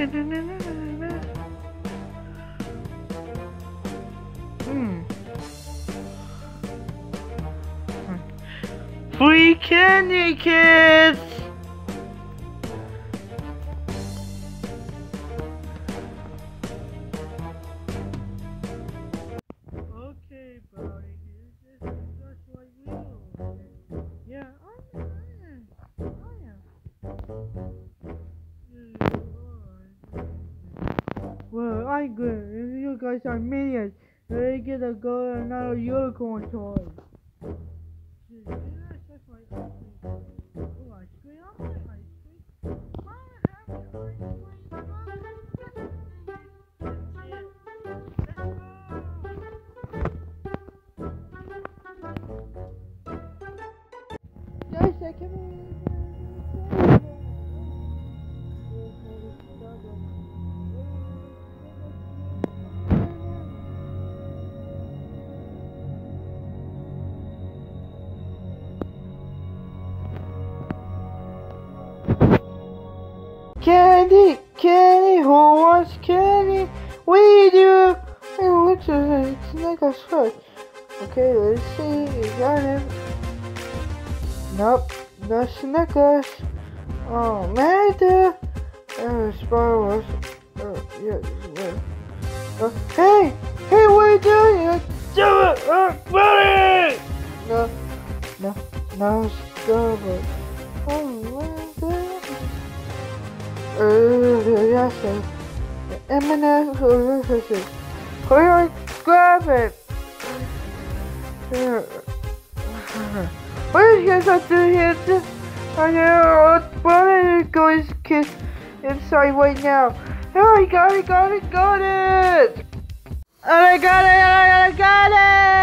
Hmm. Free candy kids! Okay, buddy, this is just like you. Yeah, I am. I am. I. If you guys are minions, they get to go another unicorn toy. Yeah, that's my Candy, candy, who wants candy? We do. It looks like it's like a foot. Okay, let's see. You got him. Nope, no Snickers. Oh, man, the uh, Sparrows. Uh, yeah, yeah. Uh, hey, hey, what are you doing? Do it, uh, buddy! No, no, no, stop. Oh, my God. Uh, sir. M&S, uh, hurry grab it. Uh, what you guys up to here? I know, what are you guys kiss inside right now? Oh, I got it, got it, got it! Oh, I got it, I got it!